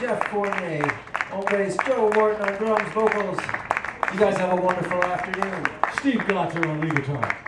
Jeff Fournier, on bass, Joe Morton on drums, vocals. You guys have a wonderful afternoon. Steve Glotzer on lead guitar.